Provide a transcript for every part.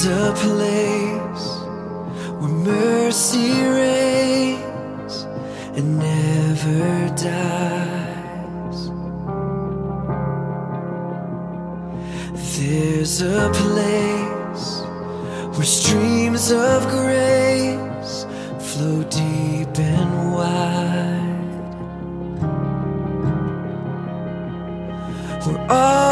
There's a place where mercy reigns and never dies. There's a place where streams of grace flow deep and wide. Where all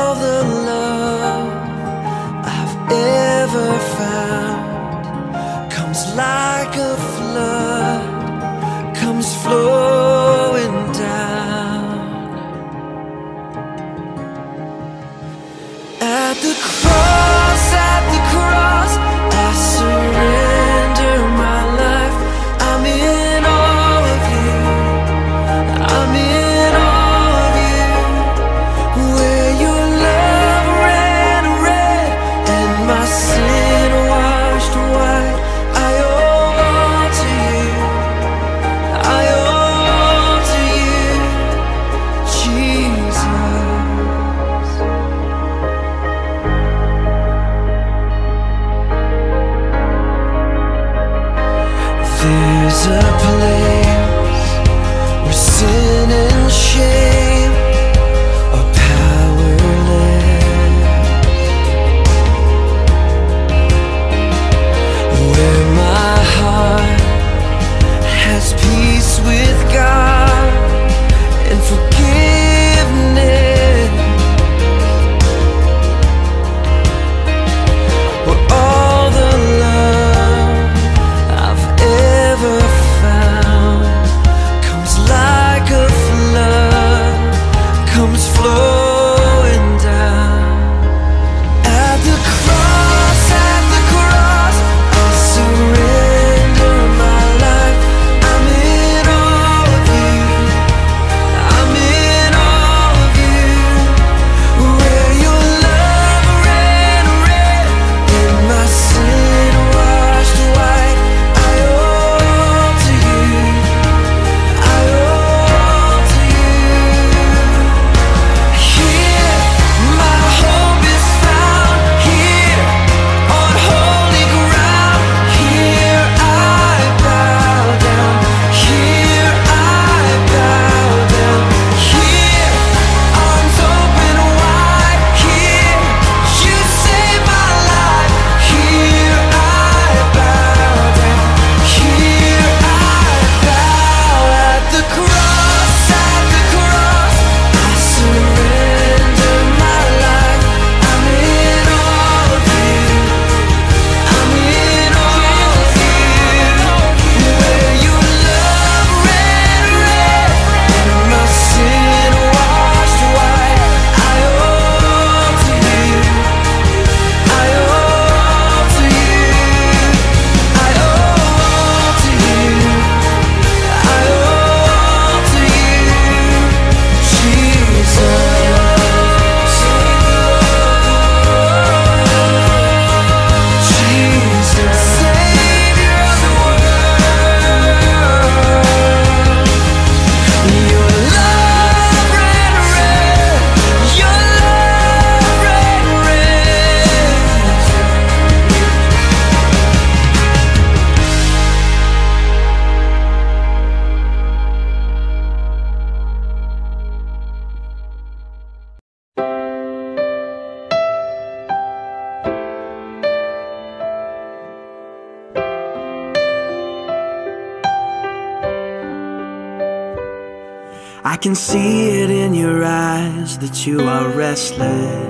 I can see it in your eyes that you are restless.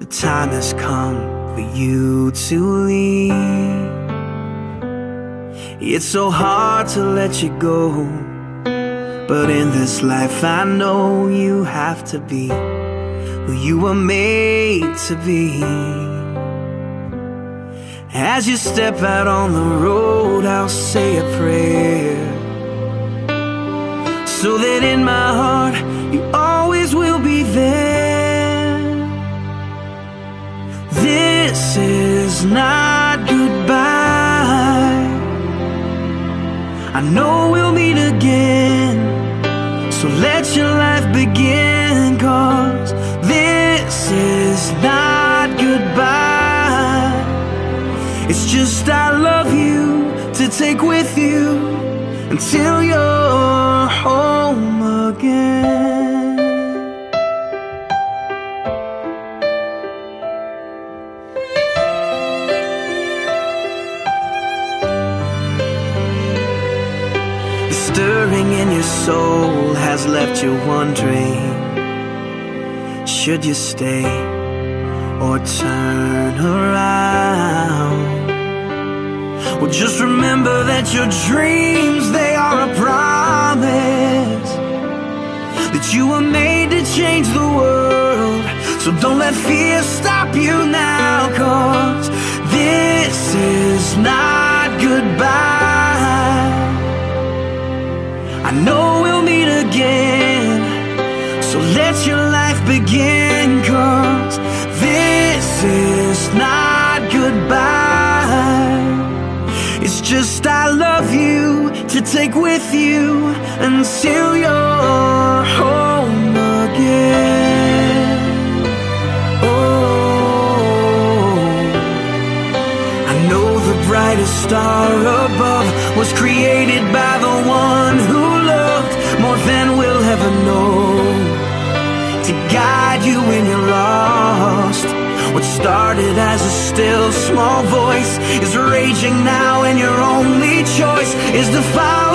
The time has come for you to leave. It's so hard to let you go. But in this life, I know you have to be who you were made to be. As you step out on the road, I'll say a prayer so that in my heart you always will be there. This is not goodbye. I know we'll meet again. So let your life begin, cause this is not goodbye. It's just I love you to take with you until you're stirring in your soul has left you wondering Should you stay or turn around? Well, just remember that your dreams, they are a promise That you were made to change the world So don't let fear stop you now Cause this is not goodbye I know we'll meet again. So let your life begin Cause this is not goodbye. It's just I love you to take with you Until you're home again. Oh I know the brightest star above was created by the one who ever know. To guide you when you're lost. What started as a still small voice is raging now, and your only choice is to follow.